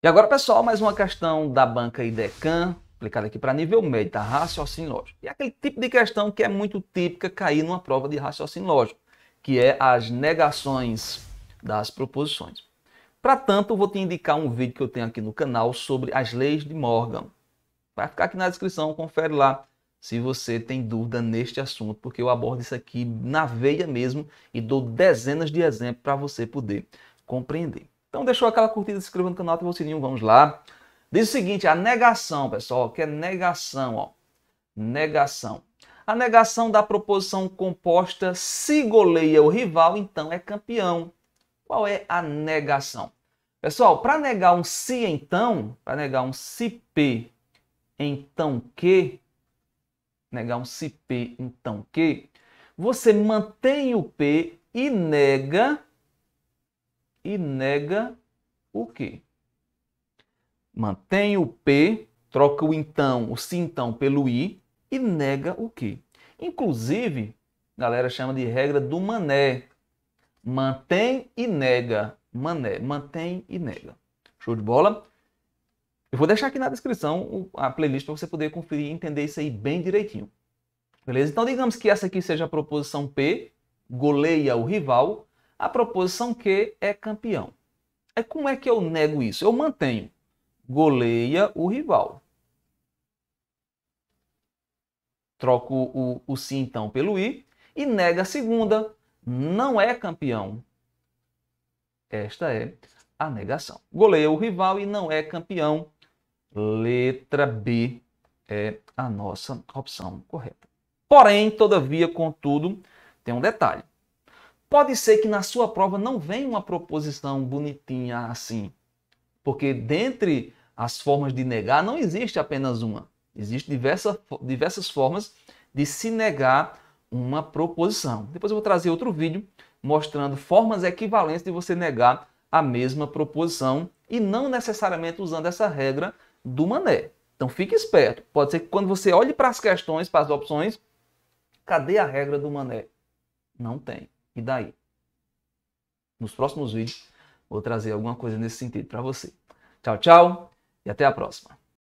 E agora, pessoal, mais uma questão da banca IDECAN, aplicada aqui para nível médio, tá? Raciocínio lógico. E aquele tipo de questão que é muito típica cair numa prova de raciocínio lógico, que é as negações das proposições. Para tanto, vou te indicar um vídeo que eu tenho aqui no canal sobre as leis de Morgan. Vai ficar aqui na descrição, confere lá se você tem dúvida neste assunto, porque eu abordo isso aqui na veia mesmo e dou dezenas de exemplos para você poder compreender. Então deixou aquela curtida, se inscreva no canal, ativa o sininho, vamos lá. Diz o seguinte, a negação, pessoal, que é negação, ó. Negação. A negação da proposição composta se goleia o rival, então é campeão. Qual é a negação? Pessoal, para negar um se então, para negar um se P, então que, negar um se P, então que, você mantém o P e nega e nega o quê? Mantém o P, troca o então, o se então pelo I e nega o quê? Inclusive, a galera chama de regra do mané. Mantém e nega. Mané, mantém e nega. Show de bola? Eu vou deixar aqui na descrição a playlist para você poder conferir e entender isso aí bem direitinho. Beleza? Então, digamos que essa aqui seja a proposição P, goleia o rival, a proposição Q é campeão. É como é que eu nego isso? Eu mantenho. Goleia o rival. Troco o, o sim então pelo i e nega a segunda. Não é campeão. Esta é a negação. Goleia o rival e não é campeão. Letra B é a nossa opção correta. Porém, todavia, contudo, tem um detalhe. Pode ser que na sua prova não venha uma proposição bonitinha assim, porque dentre as formas de negar não existe apenas uma. Existem diversas, diversas formas de se negar uma proposição. Depois eu vou trazer outro vídeo mostrando formas equivalentes de você negar a mesma proposição e não necessariamente usando essa regra do mané. Então fique esperto. Pode ser que quando você olhe para as questões, para as opções, cadê a regra do mané? Não tem. E daí? Nos próximos vídeos vou trazer alguma coisa nesse sentido para você. Tchau, tchau e até a próxima.